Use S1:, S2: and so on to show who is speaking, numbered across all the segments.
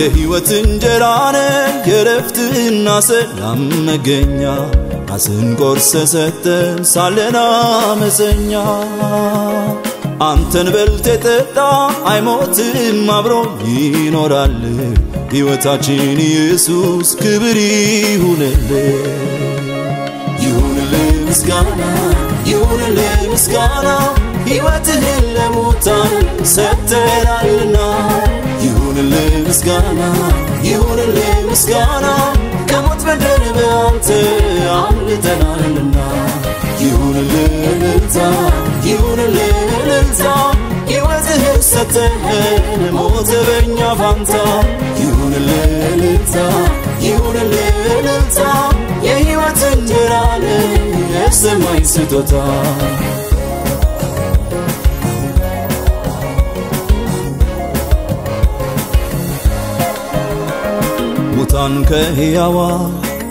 S1: የሕይወት እንጀራነ የረፍትና ሰላም መገኛ ራስን ቆርሰ ሰጠን ሳለን አመፀኛ። አንተን በልቶ የጠጣ አይሞትም አብሮ ይኖራል። ሕይወታችን ኢየሱስ ክብር ይሁንልህ ይሁንልህ ምስጋና ይሁንልህ ምስጋና። ሕይወትህን ለሙታን ሰጥተናልና ምስጋና ይሁንልህ ምስጋና። ከሞት በደል በአንተ አምልጠናልና። ይሁንልህ እልልታ ይሁንልህ እልልታ። ሕይወትህን ሰጥተህን ሞተ በእኛ ፋንታ። ይሁንልህ እልልታ ይሁንልህ እልልታ። የሕይወት እንጀራ የሰማይ ስጦታ ሙታን ከሕያዋ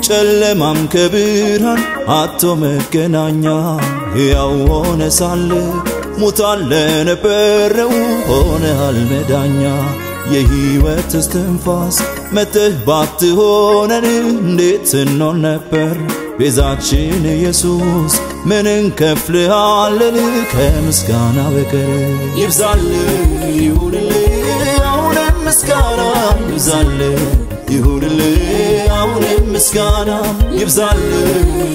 S1: ጨለማም ከብርሃን አቶ መገናኛ ሕያው ሆነ ሳለ ሙታን ለነበረው ሆነሃል መዳኛ የሕይወት እስትንፋስ መጥተህ ባትሆነን እንዴት እንሆን ነበር? ቤዛችን ኢየሱስ ምን እንከፍልሃለን ከምስጋና በቀር? ይብዛልህ ይሁንልህ አሁንም ምስጋና ይብዛልህ ይሁንልህ አሁንም ምስጋና ይብዛልህ።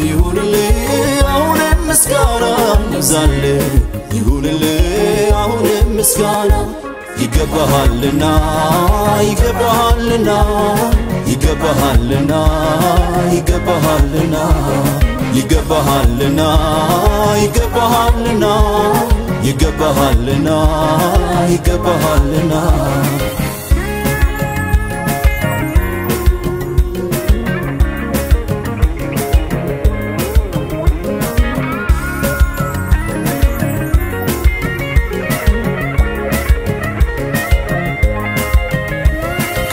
S1: ይሁንልህ አሁንም ምስጋና ይብዛልህ። ይሁንልህ አሁንም ምስጋና ይገባሃልና ይገባሃልና ይገባሃልና ይገባሃልና ይገባሃልና ይገባሃልና ይገባሃልና ይገባሃልና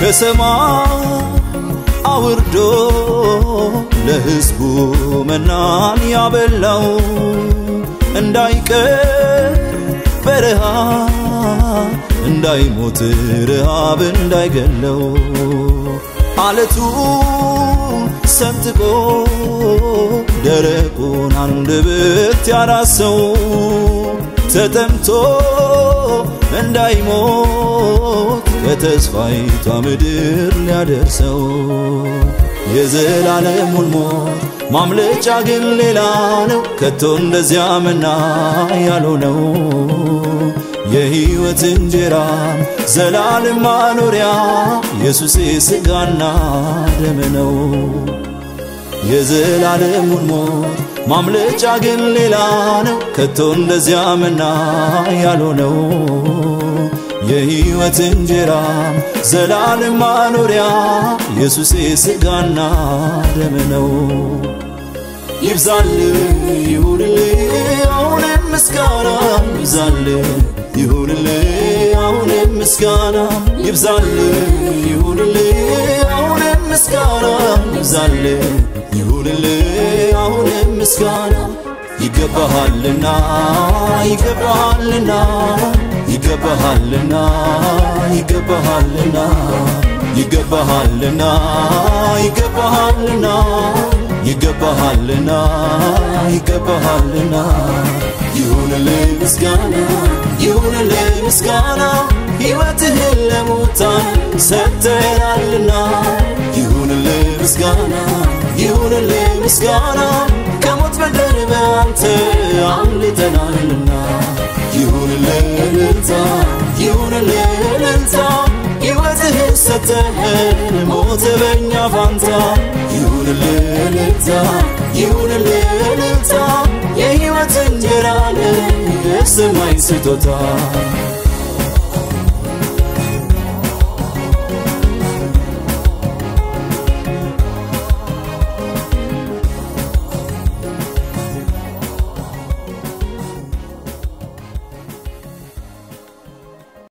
S1: ከሰማይ አውርዶ ለሕዝቡ መናን ያበላው እንዳይቀር በረሃ እንዳይሞት ረሃብ እንዳይገለው አለቱ ሰንጥቆ ደረቁን አንደበት ያራሰው ተጠምቶ እንዳይሞት ከተስፋይቷ ምድር ሊያደርሰው የዘላለሙን ሞት ማምለጫ ግን ሌላ ነው ከቶ እንደዚያ መና ያልሆነው የሕይወት እንጀራ ዘላለም ማኖሪያ ኢየሱስ ሥጋና ደም ነው። የዘላለሙን ሞት ማምለጫ ግን ሌላ ነው። ከቶ እንደዚያ መና ያልሆነው የሕይወት እንጀራ ዘላለም ማኖሪያ ኢየሱስ ሥጋና ደም ነው። ይብዛልህ ይሁንልህ አሁንም ምስጋና ይብዛልህ ይሁንልህ አሁንም ምስጋና ይብዛልህ ይሁንልህ አሁንም ምስጋና ይብዛልህ። ይሁንልህ አሁንም ምስጋና ይገባሃልና ይገባሃልና ይገባሃልና ይገባሃልና ይገባሃልና ይገባሃልና ይገባሃልና ይገባሃልና። ይሁንልህ ምስጋና ይሁንልህ ምስጋና ሕይወትህን ለሙታን ሰጥተናልና ምስጋና ይሁንልህ ምስጋና ከሞት በደል በአንተ አምልጠናልና። ይሁንልህ እልልታ ይሁንልህ እልልታ ሕይወትህን ሰጥተህን ሞተ በእኛ ፋንታ። ይሁንልህ እልልታ ይሁንልህ እልልታ የሕይወት እንጀራ የሰማይ ስጦታ